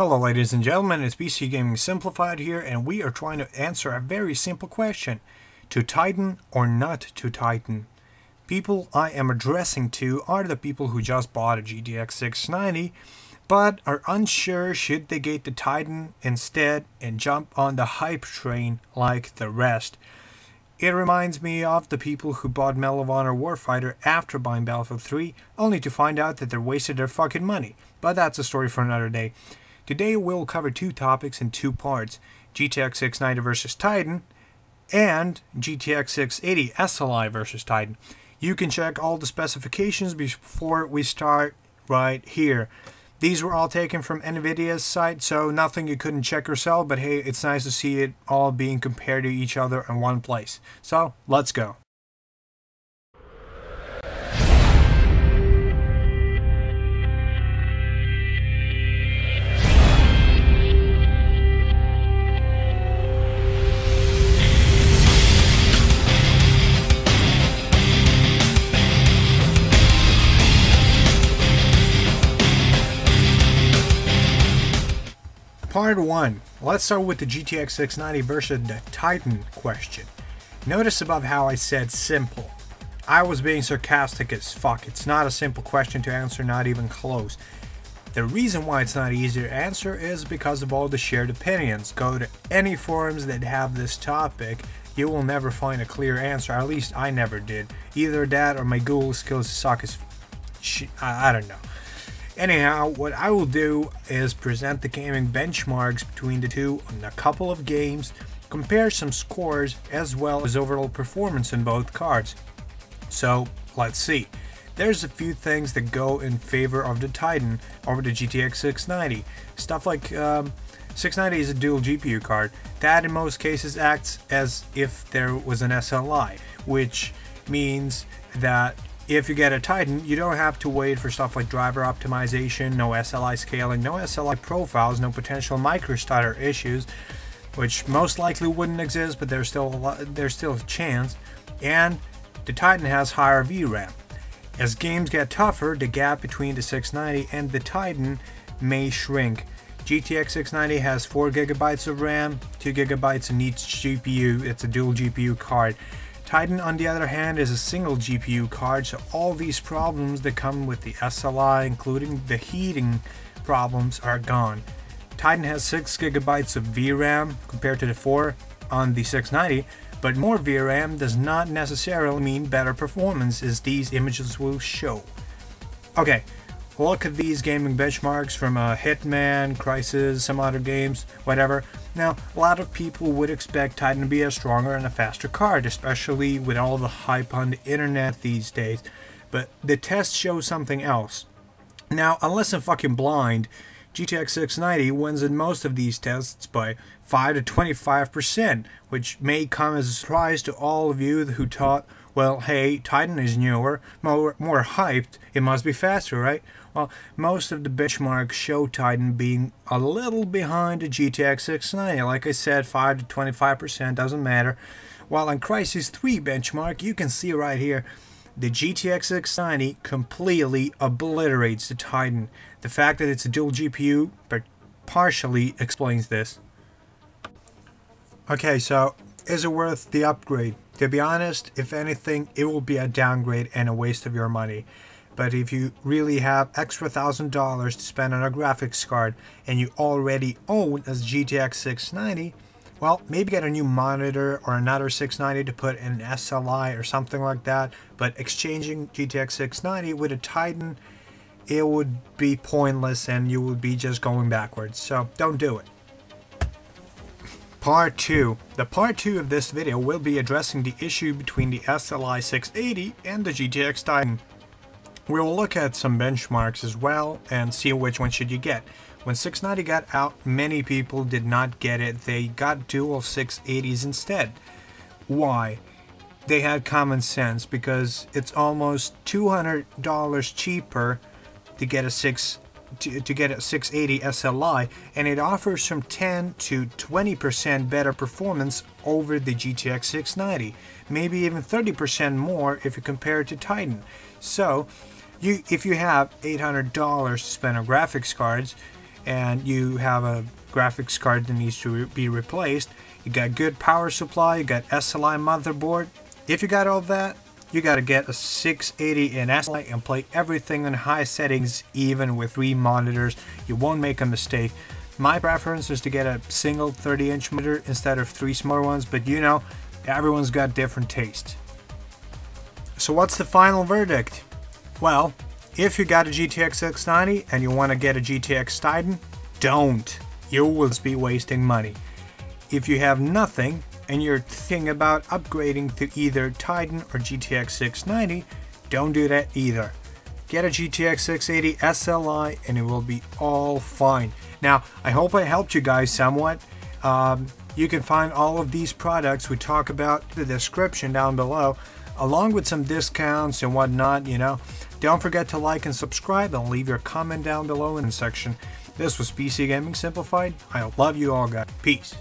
Hello ladies and gentlemen, it's PC Gaming Simplified here and we are trying to answer a very simple question. To Titan or not to Titan? People I am addressing to are the people who just bought a GTX 690 but are unsure should they get the Titan instead and jump on the hype train like the rest. It reminds me of the people who bought Medal of Honor Warfighter after buying Battlefield 3 only to find out that they wasted their fucking money. But that's a story for another day. Today we'll cover two topics in two parts, GTX 690 versus Titan and GTX 680 SLI versus Titan. You can check all the specifications before we start right here. These were all taken from NVIDIA's site, so nothing you couldn't check yourself, but hey, it's nice to see it all being compared to each other in one place. So, let's go. Part 1. Let's start with the GTX 690 versus the Titan question. Notice above how I said simple. I was being sarcastic as fuck. It's not a simple question to answer, not even close. The reason why it's not easy to answer is because of all the shared opinions. Go to any forums that have this topic, you will never find a clear answer. At least I never did. Either that or my Google skills suck as I, I don't know. Anyhow, what I will do is present the gaming benchmarks between the two on a couple of games, compare some scores as well as overall performance in both cards. So, let's see. There's a few things that go in favor of the Titan over the GTX 690. Stuff like um, 690 is a dual GPU card. That in most cases acts as if there was an SLI, which means that if you get a Titan, you don't have to wait for stuff like driver optimization, no SLI scaling, no SLI profiles, no potential microstutter issues, which most likely wouldn't exist, but there's still a lot, there's still a chance. And the Titan has higher VRAM. As games get tougher, the gap between the 690 and the Titan may shrink. GTX 690 has 4 gigabytes of RAM, 2 gigabytes in each GPU. It's a dual GPU card. Titan on the other hand is a single GPU card so all these problems that come with the SLI including the heating problems are gone. Titan has 6GB of VRAM compared to the 4 on the 690 but more VRAM does not necessarily mean better performance as these images will show. Okay, look at these gaming benchmarks from uh, Hitman, Crysis, some other games, whatever. Now, a lot of people would expect Titan to be a stronger and a faster card, especially with all the hype on the internet these days. But the test shows something else. Now, unless I'm fucking blind, GTX 690 wins in most of these tests by 5 to 25%, which may come as a surprise to all of you who thought, well, hey, Titan is newer, more, more hyped, it must be faster, right? Well, most of the benchmarks show Titan being a little behind the GTX 690. Like I said, 5 to 25% doesn't matter. While on Crysis 3 benchmark, you can see right here, the GTX 690 completely obliterates the Titan. The fact that it's a dual GPU but partially explains this. Okay, so is it worth the upgrade? To be honest, if anything, it will be a downgrade and a waste of your money. But if you really have extra thousand dollars to spend on a graphics card and you already own a GTX 690, well, maybe get a new monitor or another 690 to put in SLI or something like that. But exchanging GTX 690 with a Titan, it would be pointless and you would be just going backwards. So don't do it. Part 2. The part 2 of this video will be addressing the issue between the SLI 680 and the GTX Titan. We will look at some benchmarks as well and see which one should you get. When 690 got out, many people did not get it. They got dual 680s instead. Why? They had common sense because it's almost $200 cheaper to get a 6 to, to get a 680 SLI and it offers from 10 to 20% better performance over the GTX 690 maybe even 30% more if you compare it to Titan so you if you have $800 to spend on graphics cards and you have a graphics card that needs to be replaced, you got good power supply, you got SLI motherboard. If you got all that, you gotta get a 680 in SLI and play everything in high settings, even with three monitors. You won't make a mistake. My preference is to get a single 30 inch monitor instead of three smaller ones, but you know, everyone's got different taste. So, what's the final verdict? Well, if you got a GTX 690 and you want to get a GTX Titan, don't. You will be wasting money. If you have nothing and you're thinking about upgrading to either Titan or GTX 690, don't do that either. Get a GTX 680 SLI and it will be all fine. Now, I hope I helped you guys somewhat. Um, you can find all of these products we talk about the description down below, along with some discounts and whatnot, you know. Don't forget to like and subscribe and leave your comment down below in the section. This was PC Gaming Simplified. I love you all guys. Peace.